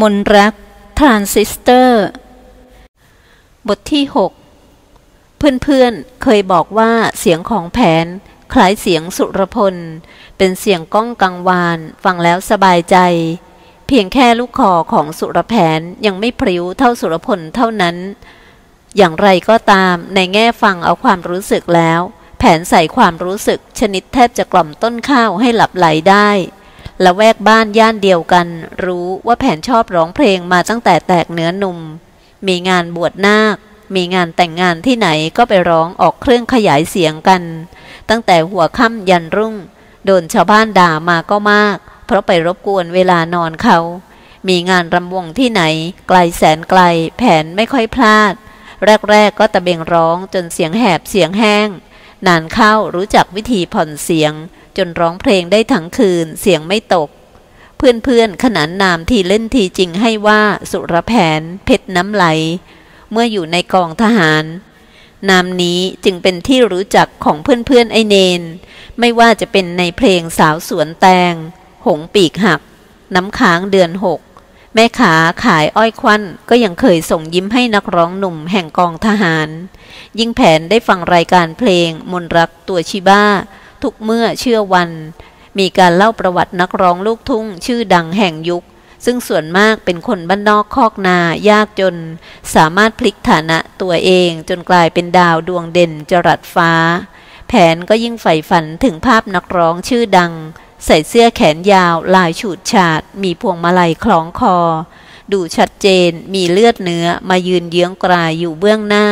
มนต์รัก ทรานซิสเตอร์ บทที่ 6 เพื่อนๆ เคยบอกว่าเสียงของแผน คล้ายเสียงสุรพล เป็นเสียงก้องกังวาน ฟังแล้วสบายใจ เพียงแค่ลูกคอของสุรแผนยังไม่พลิ้วเท่าสุรพลเท่านั้น อย่างไรก็ตามในแง่ฟังเอาความรู้สึกแล้ว แผนใส่ความรู้สึกชนิดแทบจะกล่อมต้นข้าวให้หลับใหลได้ ละแวกบ้านย่านเดียวกัน รู้ว่าแผนชอบร้องเพลงมาตั้งแต่แตกเนื้อนุ่ม มีงานบวชนาค มีงานแต่งงานที่ไหนก็ไปร้องออกเครื่องขยายเสียงกัน ตั้งแต่หัวค่ำยันรุ่ง โดนชาวบ้านด่ามาก็มาก เพราะไปรบกวนเวลานอนเขา มีงานรำวงที่ไหน ไกลแสนไกล แผนไม่ค่อยพลาด แรกๆก็ตะเบงร้องจนเสียงแหบเสียงแห้ง นานเข้ารู้จักวิธีผ่อนเสียง จนร้องเพลงได้ทั้งคืนเสียงไม่ตก เพื่อนๆขนานนามทีเล่นทีจริงให้ว่าสุรแผน เพชรน้ำไหล เมื่ออยู่ในกองทหาร นามนี้จึงเป็นที่รู้จักของเพื่อนๆไอเนน ไม่ว่าจะเป็นในเพลงสาวสวนแตง หงปีกหัก น้ำค้างเดือนหกแม่ขาขายอ้อยควันก็ยังเคยส่งยิ้มให้นักร้องหนุ่มแห่งกองทหาร ยิ่งแผนได้ฟังรายการเพลงมนรักตัวชิบ้า ทุกเมื่อเชื่อวัน มีการเล่าประวัตินักร้องลูกทุ่ง ชื่อดังแห่งยุค ซึ่งส่วนมากเป็นคนบ้านนอกคอกนายากจน สามารถพลิกฐานะตัวเองจนกลายเป็นดาวดวงเด่นจรัสฟ้า แผนก็ยิ่งใฝ่ฝันถึงภาพนักร้องชื่อดัง ใส่เสื้อแขนยาวลายฉูดฉาด มีพวงมาลัยคล้องคอ ดูชัดเจนมีเลือดเนื้อมายืนเยื้องกลายอยู่เบื้องหน้า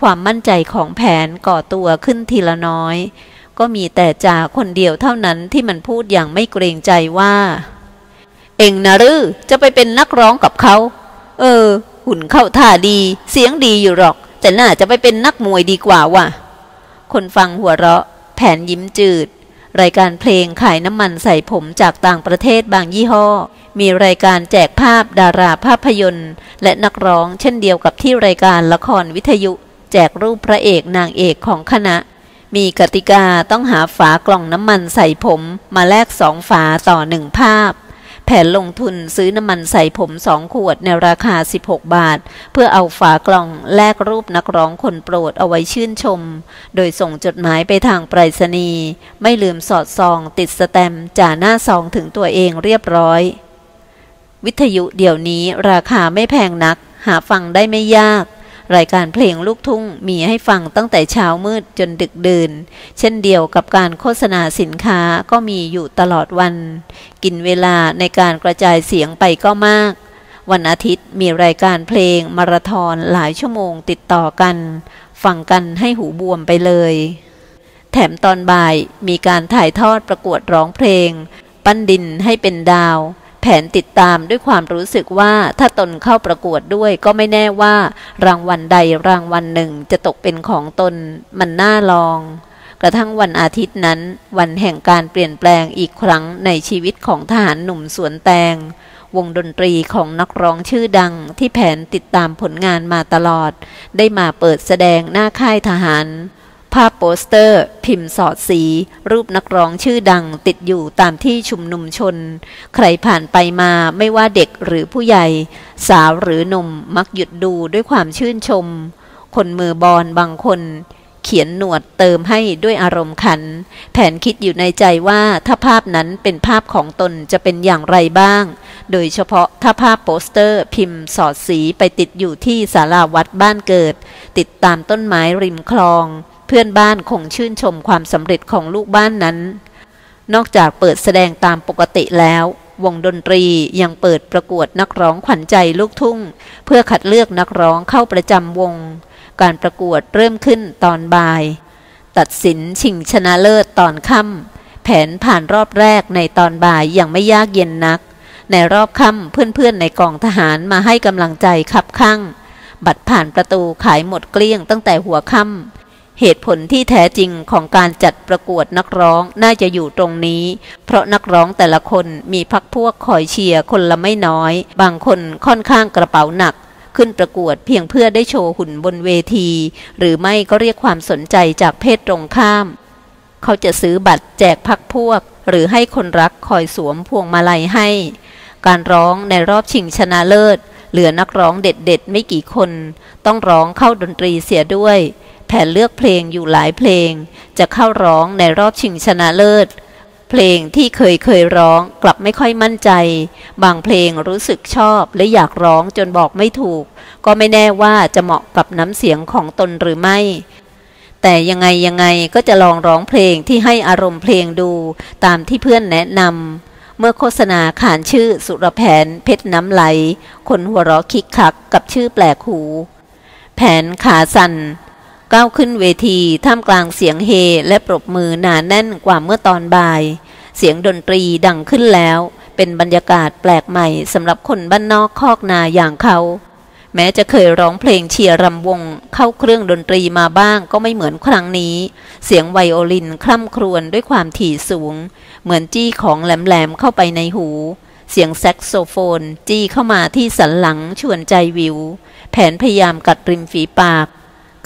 ความมั่นใจของแผนก่อตัวขึ้นทีละน้อย ก็มีแต่จ่าคนเดียวเท่านั้นที่มันพูดอย่างไม่เกรงใจว่า เองนะรือจะไปเป็นนักร้องกับเขา เออ หุ่นเข้าท่าดี เสียงดีอยู่หรอก แต่น่าจะไปเป็นนักมวยดีกว่าว่ะ คนฟังหัวเราะ แผนยิ้มจืด รายการเพลงขายน้ำมันใส่ผมจากต่างประเทศบางยี่ห้อ มีรายการแจกภาพดาราภาพยนตร์ และนักร้องเช่นเดียวกับที่รายการละครวิทยุ แจกรูปพระเอกนางเอกของคณะ มีกติกาต้องหาฝากล่องน้ำมันใส่ผมมาแลกสองฝาต่อหนึ่งภาพ แผนลงทุนซื้อน้ำมันใส่ผมสองขวดในราคา 16 บาท เพื่อเอาฝากล่องแลกรูปนักร้องคนโปรดเอาไว้ชื่นชม โดยส่งจดหมายไปทางไปรษณีย์ไม่ลืมสอดซองติดสแตมจ่าหน้าซองถึงตัวเองเรียบร้อย วิทยุเดี๋ยวนี้ราคาไม่แพงนัก หาฟังได้ไม่ยาก รายการเพลงลูกทุ่งมีให้ฟังตั้งแต่เช้ามืดจนดึกดื่น เช่นเดียวกับการโฆษณาสินค้าก็มีอยู่ตลอดวัน กินเวลาในการกระจายเสียงไปก็มาก วันอาทิตย์มีรายการเพลงมาราธอนหลายชั่วโมงติดต่อกัน ฟังกันให้หูบวมไปเลย แถมตอนบ่ายมีการถ่ายทอดประกวดร้องเพลง ปั้นดินให้เป็นดาว ผนติดตามด้วยความรู้สึกว่าถ้าตนเข้าประกวดด้วยก็ไม่แน่ว่า รางวัลใดรางวัลหนึ่งจะตกเป็นของตนมันน่าลอง กระทั่งวันอาทิตย์นั้น วันแห่งการเปลี่ยนแปลงอีกครั้งในชีวิตของทหารหนุ่มสวนแตง วงดนตรีของนักร้องชื่อดังที่แผนติดตามผลงานมาตลอด ได้มาเปิดแสดงหน้าค่ายทหาร ภาพโปสเตอร์ พิมพ์สอดสี รูปนักร้องชื่อดังติดอยู่ตามที่ชุมนุมชน ใครผ่านไปมาไม่ว่าเด็กหรือผู้ใหญ่ สาวหรือหนุ่มมักหยุดดูด้วยความชื่นชม คนมือบอนบางคน เขียนหนวดเติมให้ด้วยอารมณ์ขัน แผนคิดอยู่ในใจว่าถ้าภาพนั้นเป็นภาพของตนจะเป็นอย่างไรบ้าง โดยเฉพาะถ้าภาพโปสเตอร์พิมพ์สอดสีไปติดอยู่ที่ศาลาวัดบ้านเกิด ติดตามต้นไม้ริมคลอง เพื่อนบ้านคงชื่นชมความสำเร็จของลูกบ้านนั้น นอกจากเปิดแสดงตามปกติแล้ว วงดนตรียังเปิดประกวดนักร้องขวัญใจลูกทุ่ง เพื่อคัดเลือกนักร้องเข้าประจำวง การประกวดเริ่มขึ้นตอนบ่าย ตัดสินชิงชนะเลิศตอนค่ำแผนผ่านรอบแรกในตอนบ่ายยังไม่ยากเย็นนัก ในรอบค่ำเพื่อนๆในกองทหารมาให้กำลังใจขับข้างบัตรผ่านประตูขายหมดเกลี้ยงตั้งแต่หัวค่ำ เหตุผลที่แท้จริงของการจัดประกวดนักร้องน่าจะอยู่ตรงนี้ เพราะนักร้องแต่ละคนมีพักพวกคอยเชียร์คนละไม่น้อย บางคนค่อนข้างกระเป๋าหนัก ขึ้นประกวดเพียงเพื่อได้โชว์หุ่นบนเวที หรือไม่ก็เรียกความสนใจจากเพศตรงข้าม เขาจะซื้อบัตรแจกพักพวก หรือให้คนรักคอยสวมพวงมาลัยให้ การร้องในรอบชิงชนะเลิศ เหลือนักร้องเด็ดๆไม่กี่คน ต้องร้องเข้าดนตรีเสียด้วย แผนเลือกเพลงอยู่หลายเพลง จะเข้าร้องในรอบชิงชนะเลิศ เพลงที่เคยเคยร้องกลับไม่ค่อยมั่นใจ บางเพลงรู้สึกชอบและอยากร้องจนบอกไม่ถูก ก็ไม่แน่ว่าจะเหมาะกับน้ำเสียงของตนหรือไม่แต่ยังไงยังไงก็จะลองร้องเพลงที่ให้อารมณ์เพลงดูตามที่เพื่อนแนะนำเมื่อโฆษณาขานชื่อสุรแผนเพชรน้ำไหล คนหัวเราะคิกคักกับชื่อแปลกหู แผนขาสั่น ก้าวขึ้นเวทีท่ามกลางเสียงเฮและปรบมือหนาแน่นกว่าเมื่อตอนบ่าย เสียงดนตรีดังขึ้นแล้ว เป็นบรรยากาศแปลกใหม่สำหรับคนบ้านนอกคอกนาอย่างเขา แม้จะเคยร้องเพลงเชียร์รำวง เข้าเครื่องดนตรีมาบ้างก็ไม่เหมือนครั้งนี้ เสียงไวโอลินคล่ำครวญด้วยความถี่สูง เหมือนจี้ของแหลมๆเข้าไปในหู เสียงแซกโซโฟน จี้เข้ามาที่สันหลังชวนใจวิว แผนพยายามกัดริมฝีปาก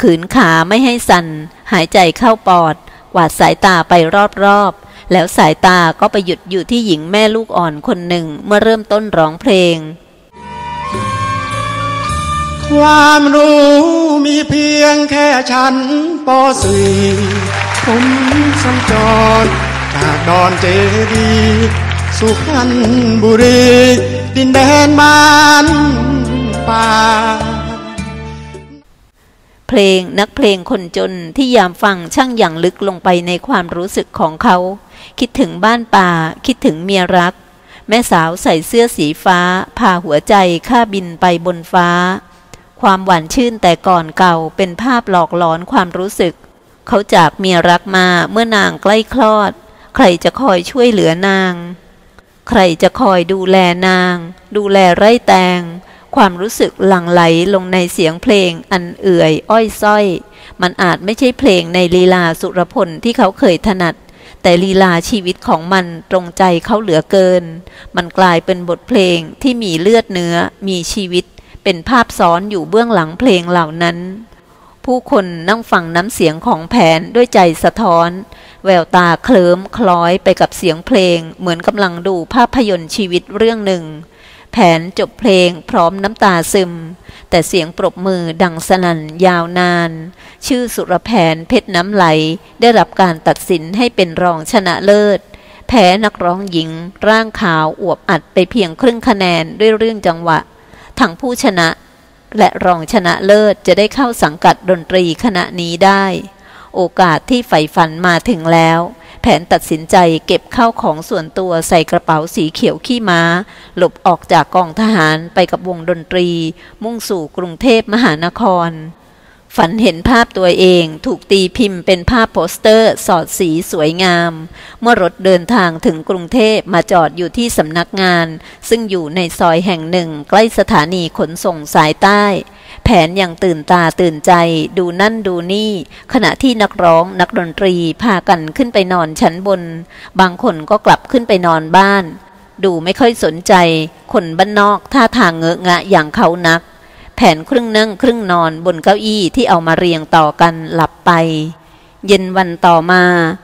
ขืนขาไม่ให้สั่นหายใจเข้าปอดกวาดสายตาไปรอบๆ แล้วสายตาก็ไปหยุดอยู่ที่หญิงแม่ลูกอ่อนคนหนึ่งเมื่อเริ่มต้นร้องเพลง ความรู้มีเพียงแค่ฉันปอสี่ผมสัญจรจากดอนเจดียสุพรรณบุรี ดินแดนบ้านป่า เพลง นักเพลงคนจนที่ยามฟังช่างอย่างลึกลงไปในความรู้สึกของเขา คิดถึงบ้านป่า คิดถึงเมียรัก แม่สาวใส่เสื้อสีฟ้า พาหัวใจข้าบินไปบนฟ้า ความหวานชื่นแต่ก่อนเก่าเป็นภาพหลอกหลอนความรู้สึก เขาจากเมียรักมาเมื่อนางใกล้คลอด ใครจะคอยช่วยเหลือนาง ใครจะคอยดูแลนาง ดูแลไร่แตง ความรู้สึกหลั่งไหลลงในเสียงเพลงอันเอื่อย อ้อยส้อย มันอาจไม่ใช่เพลงในลีลาสุรพลที่เขาเคยถนัด แต่ลีลาชีวิตของมันตรงใจเขาเหลือเกิน มันกลายเป็นบทเพลงที่มีเลือดเนื้อ มีชีวิต เป็นภาพซ้อนอยู่เบื้องหลังเพลงเหล่านั้น ผู้คนนั่งฟังน้ำเสียงของแผนด้วยใจสะท้อน แววตาเคลิ้มคล้อยไปกับเสียงเพลง เหมือนกำลังดูภาพยนตร์ชีวิตเรื่องหนึ่ง แผนจบเพลงพร้อมน้ำตาซึม แต่เสียงปรบมือดังสนั่นยาวนาน ชื่อสุรแผนเพชรน้ำไหล ได้รับการตัดสินให้เป็นรองชนะเลิศ แพ้นักร้องหญิง ร่างขาวอวบอัดไปเพียงครึ่งคะแนนด้วยเรื่องจังหวะ ทั้งผู้ชนะ และรองชนะเลิศจะได้เข้าสังกัดดนตรีคณะนี้ได้ โอกาสที่ใฝ่ฝันมาถึงแล้ว แผนตัดสินใจเก็บข้าวของส่วนตัวใส่กระเป๋าสีเขียวขี้ม้า หลบออกจากกองทหารไปกับวงดนตรี มุ่งสู่กรุงเทพมหานคร ฝันเห็นภาพตัวเองถูกตีพิมพ์เป็นภาพโปสเตอร์ สอดสีสวยงาม เมื่อรถเดินทางถึงกรุงเทพมาจอดอยู่ที่สำนักงาน ซึ่งอยู่ในซอยแห่งหนึ่งใกล้สถานีขนส่งสายใต้ แผนอย่างตื่นตาตื่นใจ ดูนั่นดูนี่ ขณะที่นักร้องนักดนตรีพากันขึ้นไปนอนชั้นบน บางคนก็กลับขึ้นไปนอนบ้าน ดูไม่ค่อยสนใจ คนบ้านนอกท่าทางเงอะงะอย่างเขานัก แผนครึ่งนั่งครึ่งนอนบนเก้าอี้ที่เอามาเรียงต่อกันหลับไป เย็นวันต่อมา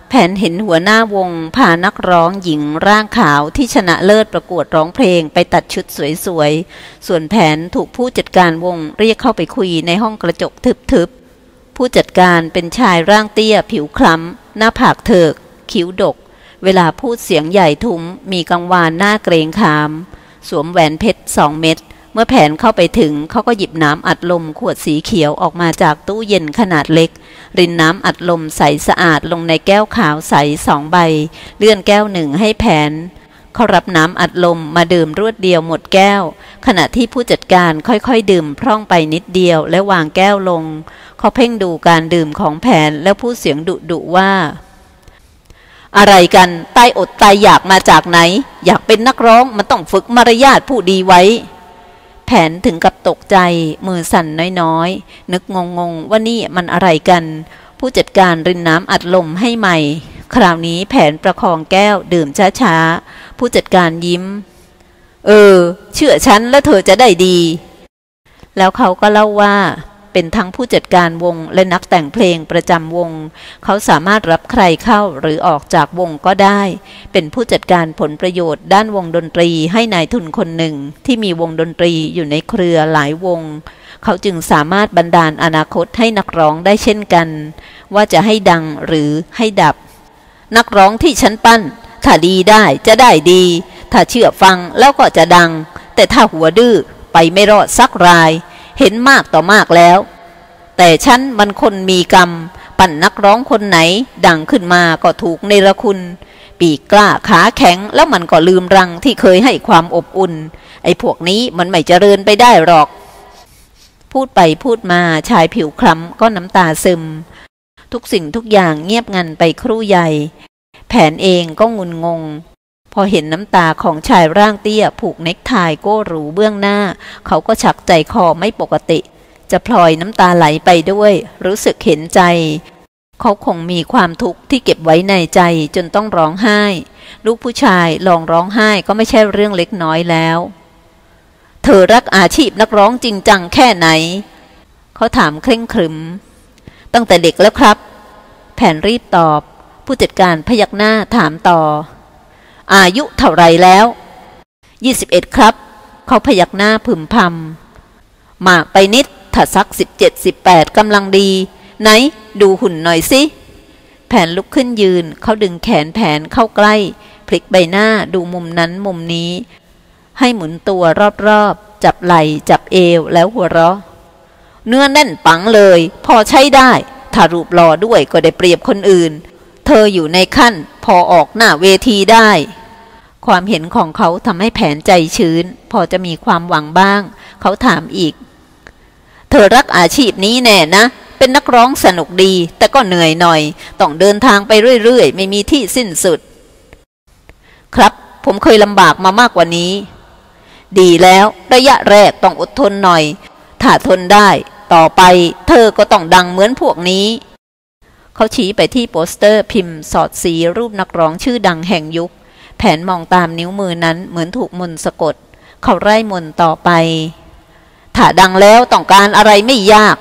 แผนเห็นหัวหน้าวงพานักร้องหญิงร่างขาวที่ชนะเลิศประกวดร้องเพลงไปตัดชุดสวยๆ ส่วนแผนถูกผู้จัดการวงเรียกเข้าไปคุยในห้องกระจกทึบๆ ผู้จัดการเป็นชายร่างเตี้ย ผิวคล้ำ หน้าผากเถิก คิ้วดก เวลาพูดเสียงใหญ่ทุ้มมีกังวานหน้าเกรงขาม สวมแหวนเพชรสองเม็ด เมื่อแผนเข้าไปถึงเขาก็หยิบน้ำอัดลมขวดสีเขียวออกมาจากตู้เย็นขนาดเล็ก รินน้ำอัดลมใสสะอาดลงในแก้วขาวใสสองใบ เลื่อนแก้วหนึ่งให้แผนเขารับน้ำอัดลมมาดื่มรวดเดียวหมดแก้ว ขณะที่ผู้จัดการค่อยๆ ดื่มพร่องไปนิดเดียวและวางแก้วลง เขาเพ่งดูการดื่มของแผนแล้วพูดเสียงดุดุๆว่า อะไรกันใต้อดตายอยากมาจากไหน อยากเป็นนักร้องมันต้องฝึกมารยาทผู้ดีไว้ แผนถึงกับตกใจมือสั่นน้อยๆ นึกงงๆ ว่านี่มันอะไรกัน ผู้จัดการรินน้ำอัดลมให้ใหม่ คราวนี้แผนประคองแก้วดื่มช้าๆ ผู้จัดการยิ้ม เออ เชื่อฉันแล้วเธอจะได้ดี แล้วเขาก็เล่าว่า เป็นทั้งผู้จัดการวงและนักแต่งเพลงประจำวง เขาสามารถรับใครเข้าหรือออกจากวงก็ได้ เป็นผู้จัดการผลประโยชน์ด้านวงดนตรีให้นายทุนคนหนึ่งที่มีวงดนตรีอยู่ในเครือหลายวง เขาจึงสามารถบันดาลอนาคตให้นักร้องได้เช่นกัน ว่าจะให้ดังหรือให้ดับ นักร้องที่ฉันปั้น ถ้าดีได้จะได้ดี ถ้าเชื่อฟังแล้วก็จะดัง แต่ถ้าหัวดื้อไปไม่รอดสักราย เห็นมากต่อมากแล้ว แต่ฉันมันคนมีกรรม ปั่นนักร้องคนไหน ดังขึ้นมาก็ถูกในรคุณ ปีกกล้าขาแข็งแล้วมันก็ลืมรังที่เคยให้ความอบอุ่น ไอ้พวกนี้มันไม่เจริญไปได้หรอก พูดไปพูดมาชายผิวคล้ำก็น้ำตาซึม ทุกสิ่งทุกอย่างเงียบงันไปครู่ใหญ่ แผนเองก็งุนงง พอเห็นน้ำตาของชายร่างเตี้ย ผูกเน็กไทโก้หรูเบื้องหน้า เขาก็ฉักใจคอไม่ปกติ จะพลอยน้ำตาไหลไปด้วย รู้สึกเห็นใจ เขาคงมีความทุกข์ที่เก็บไว้ในใจจนต้องร้องไห้ ลูกผู้ชายลองร้องไห้ก็ไม่ใช่เรื่องเล็กน้อยแล้ว เธอรักอาชีพนักร้องจริงจังแค่ไหน เขาถามเคร่งครึม ตั้งแต่เด็กแล้วครับ แผนรีบตอบ ผู้จัดการพยักหน้าถามต่อ อายุเท่าไรแล้ว 21 ครับ เขาพยักหน้าพึมพำมากไปนิดถ้าสัก 17 18กำลังดี ไหน ดูหุ่นหน่อยสิแผนลุกขึ้นยืน เขาดึงแขนแผนเข้าใกล้ พลิกใบหน้าดูมุมนั้นมุมนี้ ให้หมุนตัวรอบๆ จับไหล่จับเอวแล้วหัวเราะ เนื้อแน่นปังเลย พอใช้ได้ ถ้ารูปหล่อด้วยก็ได้เปรียบคนอื่น เธออยู่ในขั้น พอออกหน้าเวทีได้ ความเห็นของเขาทำให้แผนใจชื้น พอจะมีความหวังบ้าง เขาถามอีก เธอรักอาชีพนี้แน่นะ เป็นนักร้องสนุกดี แต่ก็เหนื่อยหน่อย ต้องเดินทางไปเรื่อยๆ ไม่มีที่สิ้นสุด ครับ ผมเคยลำบากมามากกว่านี้ ดีแล้ว ระยะแรกต้องอดทนหน่อย ถ้าทนได้ ต่อไป เธอก็ต้องดังเหมือนพวกนี้ เขาชี้ไปที่โปสเตอร์พิมพ์สอดสีรูปนักร้องชื่อดังแห่งยุค แผนมองตามนิ้วมือนั้นเหมือนถูกมนต์สะกด เขาไล่มนต์ต่อไป ถ้าดังแล้วต้องการอะไรไม่ยาก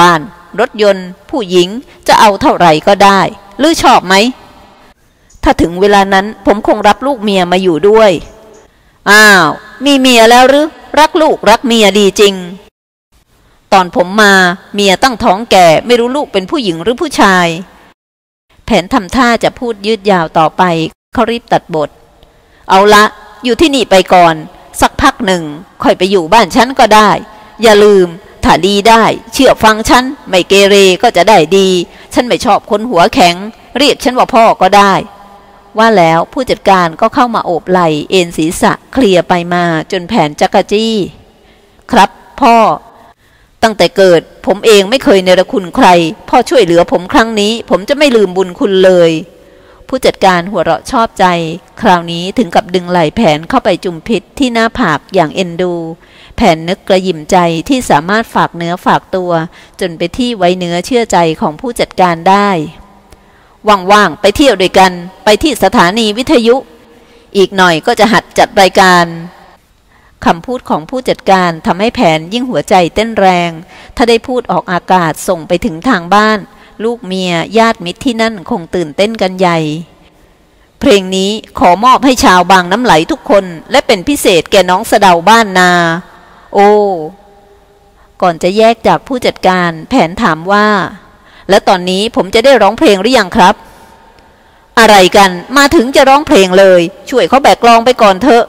บ้าน รถยนต์ ผู้หญิงจะเอาเท่าไหร่ก็ได้หรือชอบไหม ถ้าถึงเวลานั้นผมคงรับลูกเมียมาอยู่ด้วย อ้าว มีเมียแล้วหรือ รักลูกรักเมียดีจริง ตอนผมมาเมียตั้งท้องแก่ไม่รู้ลูกเป็นผู้หญิงหรือผู้ชาย แผนทำท่าจะพูดยืดยาวต่อไป เขารีบตัดบท เอาละ อยู่ที่นี่ไปก่อน สักพักหนึ่งค่อยไปอยู่บ้านฉันก็ได้ อย่าลืม ถ้าดีได้ เชื่อฟังฉัน ไม่เกเรก็จะได้ดี ฉันไม่ชอบคนหัวแข็ง เรียกฉันว่าพ่อก็ได้ ว่าแล้วผู้จัดการก็เข้ามาโอบไหล่เอ็นศีรษะเคลียร์ไปมาจนแผนจักรจี้ ครับพ่อ ตั้งแต่เกิดผมเองไม่เคยเนรคุณใคร พ่อช่วยเหลือผมครั้งนี้ ผมจะไม่ลืมบุญคุณเลย ผู้จัดการหัวเราะชอบใจ คราวนี้ถึงกับดึงไหล่แผนเข้าไปจุมพิษที่หน้าผากอย่างเอ็นดู แผนนึกกระยิมใจที่สามารถฝากเนื้อฝากตัว จนไปที่ไว้เนื้อเชื่อใจของผู้จัดการได้ว่างๆไปเที่ยวด้วยกันไปที่สถานีวิทยุ อีกหน่อยก็จะหัดจัดรายการคำพูดของผู้จัดการทำให้แผนยิ่งหัวใจเต้นแรง ถ้าได้พูดออกอากาศส่งไปถึงทางบ้าน ลูกเมียญาติมิตรที่นั่นคงตื่นเต้นกันใหญ่ เพลงนี้ขอมอบให้ชาวบางน้ำไหลทุกคน และเป็นพิเศษแก่น้องสะเดาบ้านนา โอ้ ก่อนจะแยกจากผู้จัดการแผนถามว่า แล้วตอนนี้ผมจะได้ร้องเพลงหรือยังครับ อะไรกันมาถึงจะร้องเพลงเลย ช่วยเขาแบกกลองไปก่อนเถอะ